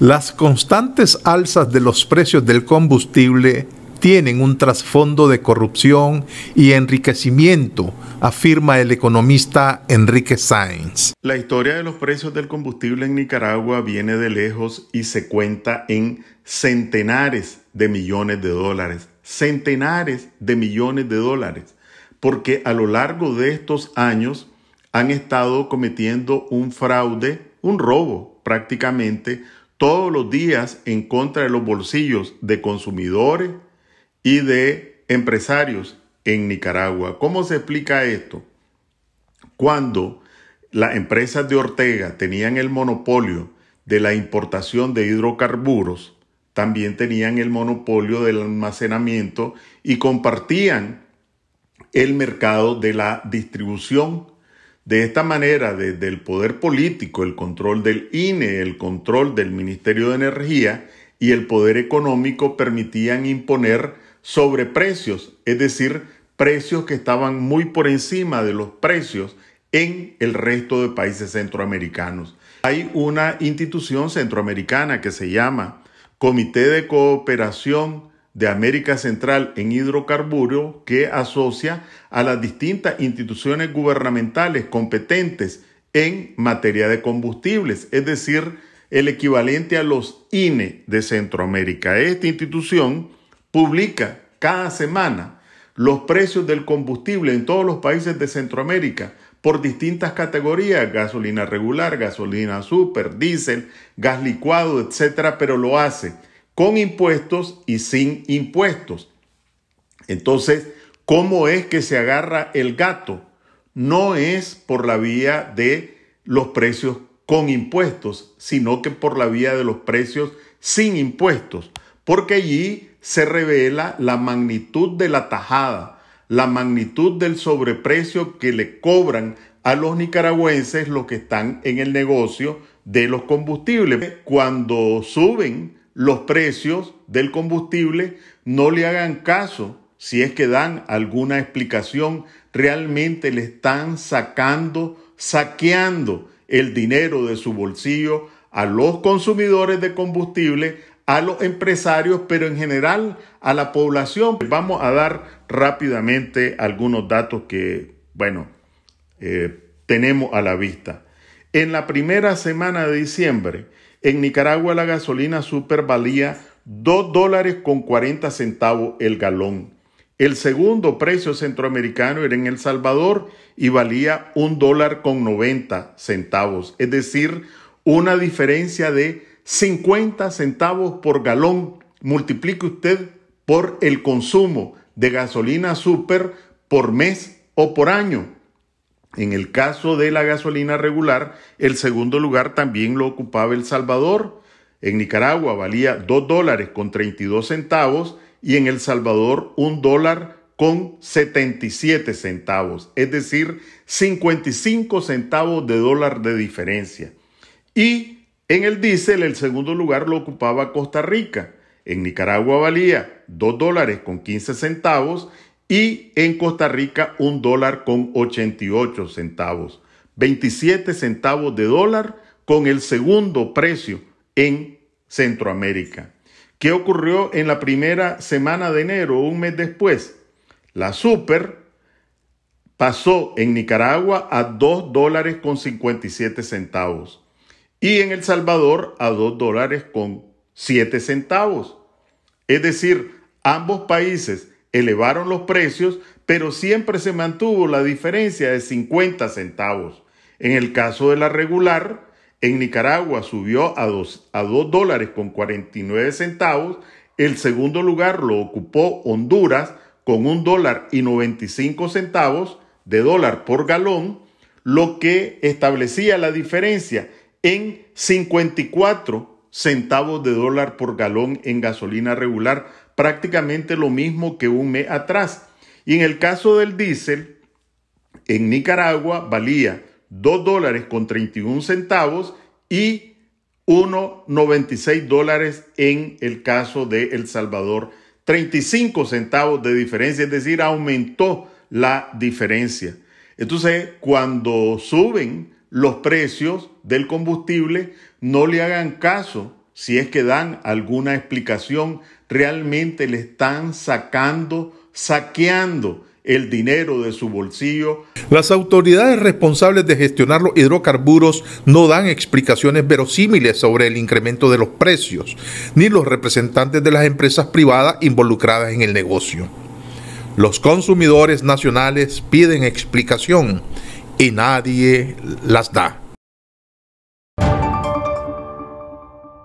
Las constantes alzas de los precios del combustible tienen un trasfondo de corrupción y enriquecimiento, afirma el economista Enrique Sainz. La historia de los precios del combustible en Nicaragua viene de lejos y se cuenta en centenares de millones de dólares, centenares de millones de dólares, porque a lo largo de estos años han estado cometiendo un fraude, un robo prácticamente, todos los días en contra de los bolsillos de consumidores y de empresarios en Nicaragua. ¿Cómo se explica esto? Cuando las empresas de Ortega tenían el monopolio de la importación de hidrocarburos, también tenían el monopolio del almacenamiento y compartían el mercado de la distribución de esta manera, desde el poder político, el control del INE, el control del Ministerio de Energía y el poder económico permitían imponer sobreprecios, es decir, precios que estaban muy por encima de los precios en el resto de países centroamericanos. Hay una institución centroamericana que se llama Comité de Cooperación de América Central en hidrocarburos que asocia a las distintas instituciones gubernamentales competentes en materia de combustibles, es decir, el equivalente a los INE de Centroamérica. Esta institución publica cada semana los precios del combustible en todos los países de Centroamérica por distintas categorías, gasolina regular, gasolina super, diésel, gas licuado, etcétera, pero lo hace con impuestos y sin impuestos. Entonces, ¿cómo es que se agarra el gato? No es por la vía de los precios con impuestos, sino que por la vía de los precios sin impuestos, porque allí se revela la magnitud de la tajada, la magnitud del sobreprecio que le cobran a los nicaragüenses los que están en el negocio de los combustibles. Cuando suben los precios del combustible, no le hagan caso si es que dan alguna explicación, realmente le están sacando, saqueando el dinero de su bolsillo a los consumidores de combustible, a los empresarios, pero en general a la población. Vamos a dar rápidamente algunos datos que, bueno, eh, tenemos a la vista. En la primera semana de diciembre, en Nicaragua la gasolina super valía 2 dólares con 40 centavos el galón. El segundo precio centroamericano era en El Salvador y valía un dólar con 90 centavos, es decir, una diferencia de 50 centavos por galón. Multiplique usted por el consumo de gasolina super por mes o por año. En el caso de la gasolina regular, el segundo lugar también lo ocupaba El Salvador. En Nicaragua valía 2 dólares con 32 centavos y en El Salvador un dólar con 77 centavos, es decir, 55 centavos de dólar de diferencia. Y en el diésel el segundo lugar lo ocupaba Costa Rica. En Nicaragua valía 2 dólares con 15 centavos y en Costa Rica un dólar con 88 centavos. 27 centavos de dólar con el segundo precio en Centroamérica. ¿Qué ocurrió en la primera semana de enero, un mes después? La super pasó en Nicaragua a 2 dólares con 57 centavos y en El Salvador a 2 dólares con 7 centavos. Es decir, ambos países elevaron los precios, pero siempre se mantuvo la diferencia de 50 centavos. En el caso de la regular, en Nicaragua subió a 2, a dólares con 49 centavos. El segundo lugar lo ocupó Honduras con un dólar y 95 centavos de dólar por galón, lo que establecía la diferencia en 54 centavos de dólar por galón en gasolina regular prácticamente lo mismo que un mes atrás. Y en el caso del diésel, en Nicaragua valía 2 dólares con 31 centavos y 1,96 dólares en el caso de El Salvador. 35 centavos de diferencia, es decir, aumentó la diferencia. Entonces, cuando suben los precios del combustible, no le hagan caso si es que dan alguna explicación, realmente le están sacando, saqueando el dinero de su bolsillo. Las autoridades responsables de gestionar los hidrocarburos no dan explicaciones verosímiles sobre el incremento de los precios, ni los representantes de las empresas privadas involucradas en el negocio. Los consumidores nacionales piden explicación y nadie las da.